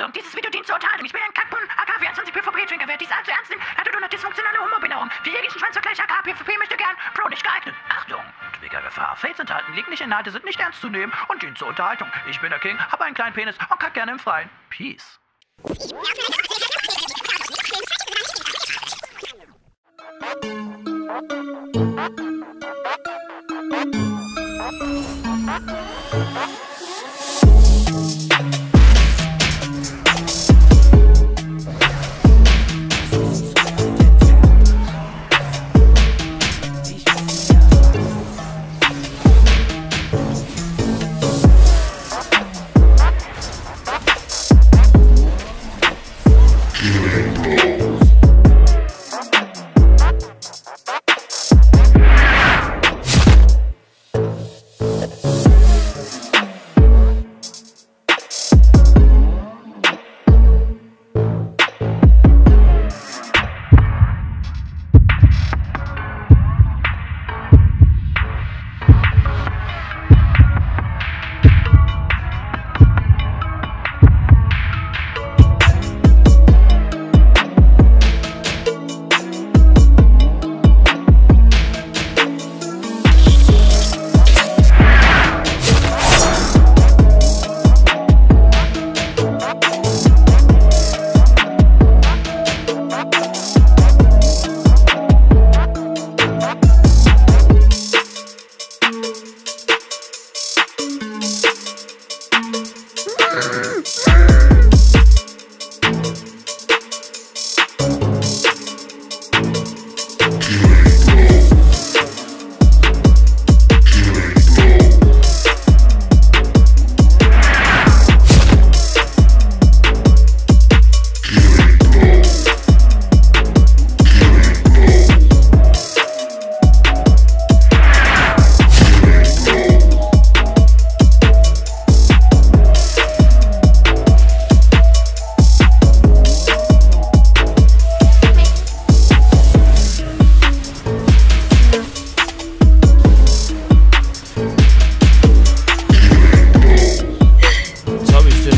Achtung, dieses Video dient zur Unterhaltung. Ich bin ein Kackbun AK24 PvP-Trinker. Wer dies allzu ernst nimmt, nur eine dysfunktionale Humorbehinderung. Wie jeglichen Schwanzvergleich AK PvP möchte gern, Pro nicht geeignet. Achtung, Triggergefahr. Fates enthalten, liegliche Inhalte sind nicht ernst zu nehmen und dienen zur Unterhaltung. Ich bin der King, habe einen kleinen Penis und kack gerne im Freien. Peace.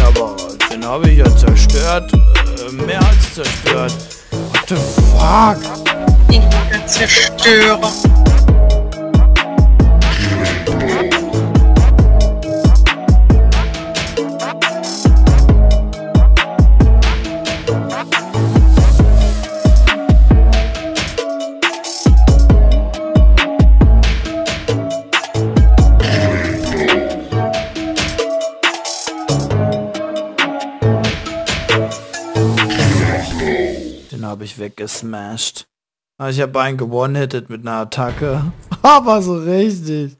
Aber, den habe ich ja zerstört, äh, mehr als zerstört. What the fuck? Der Zerstörer. Habe ich weggesmashed. Ich habe einen gewonnen-hitted mit einer Attacke. Aber so richtig.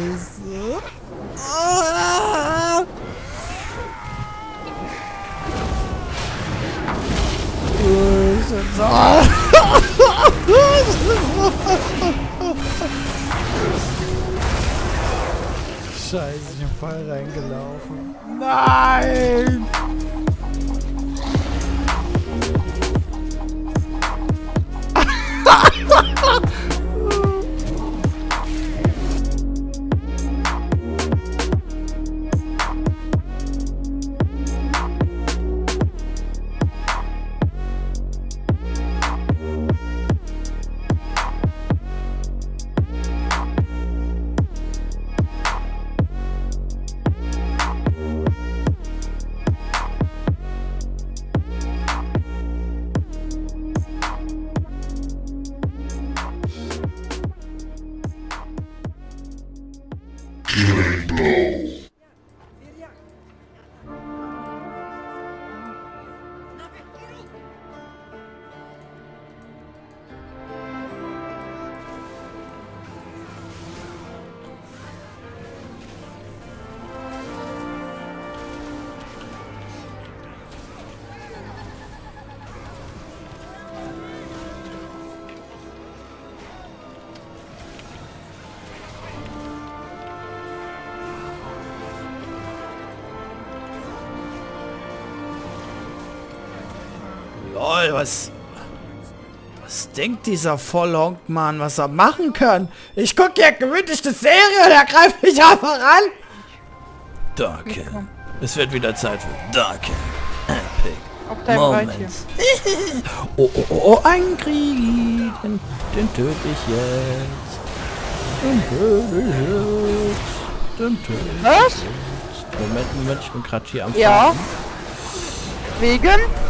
Scheiße. Scheiße, ich bin voll reingelaufen. Nein! Lol, was... Was denkt dieser Vollhonk-Mann, was er machen kann? Ich gucke hier gemütlich die Serie und er greift mich einfach an. Danke. Es wird wieder Zeit für Danke. Epic. Moments. oh, oh, oh, oh, ein Krieg. Den, den töte ich jetzt. Den töte ich jetzt. Den töte ich Was? Moment, Moment, ich bin gerade hier am Ja. Farben. Wegen?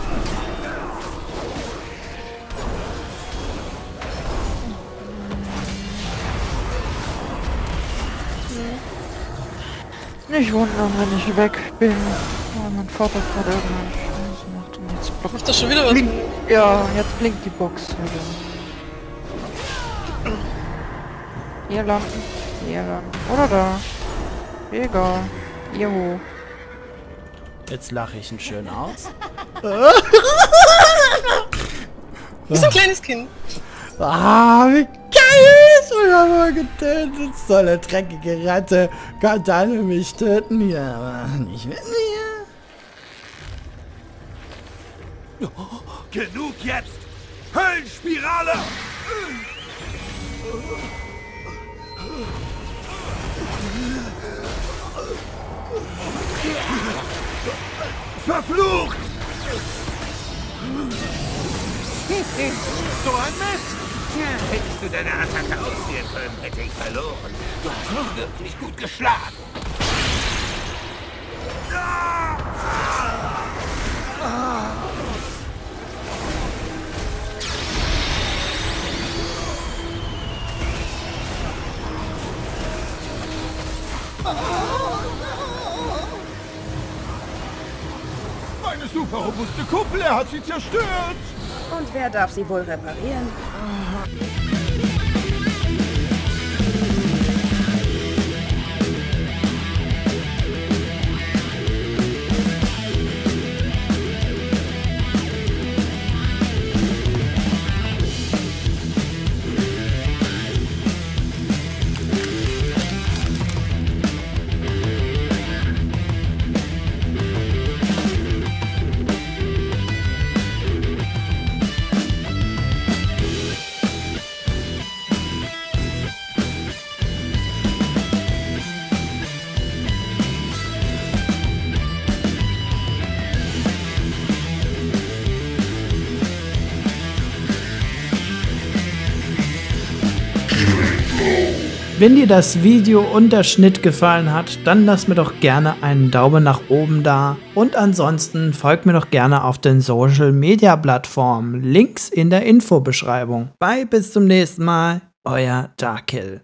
Nicht wundern, wenn ich weg bin. Weil mein Vater gerade irgendeinen Scheiß macht und jetzt blockt Macht das schon wieder was? Blink, ja, jetzt blinkt die Box wieder. Hier landen, hier landen. Oder da. Egal. Hier hoch. Jetzt lache ich ihn schön aus. Wie so ein kleines Kind. Ah, wie geil ist mich aber getötet. So eine dreckige Ratte kann dann mich töten hier, aber nicht mit mir. Genug jetzt! Höllenspirale! Verflucht! So ein Mist! Hättest du deine Attacke ausführen können, hätte ich verloren. Du hast wirklich gut geschlagen. Meine super robuste Kuppel, er hat sie zerstört! Und wer darf sie wohl reparieren? Wenn dir das Video und der Schnitt gefallen hat, dann lass mir doch gerne einen Daumen nach oben da. Und ansonsten folgt mir doch gerne auf den Social Media Plattformen. Links in der Infobeschreibung. Bye, bis zum nächsten Mal. Euer Darkill.